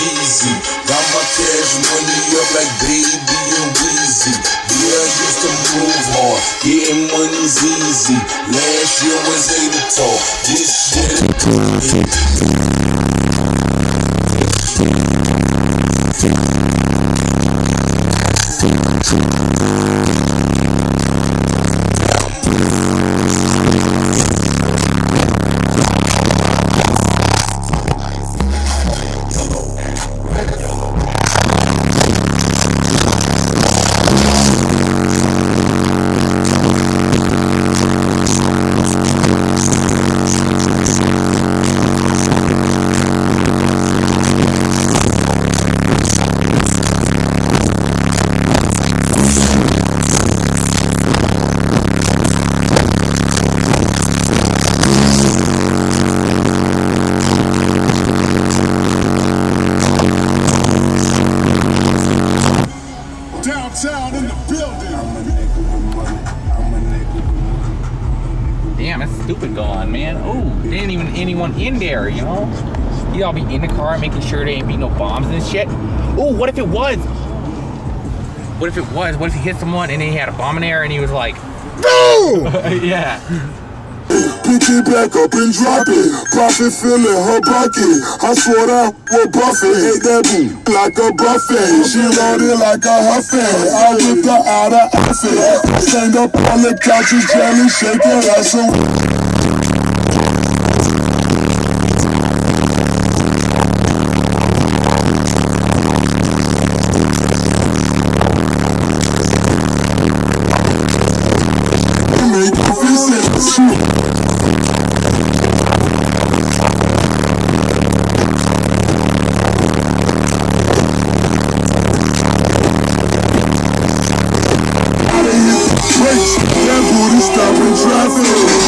Jeezy. Got my cash money up like baby and Weezy. Yeah, I used to move hard, getting money's easy. Last year was 80 talk, this shit. Stupid going, man. Oh, there ain't even anyone in there, you know? You all be in the car making sure there ain't be no bombs and shit. Oh, what if it was? What if it was? What if he hit someone and then he had a bomb in there and he was like, Boom! yeah. It back up and drop it. Profit filling her bucket. I swore that with Buffett. Ate that boom like a buffet. She loaded like a huffin'. I whipped her out of outfit. Stand up on the couches, jelly shaking. That's a make do.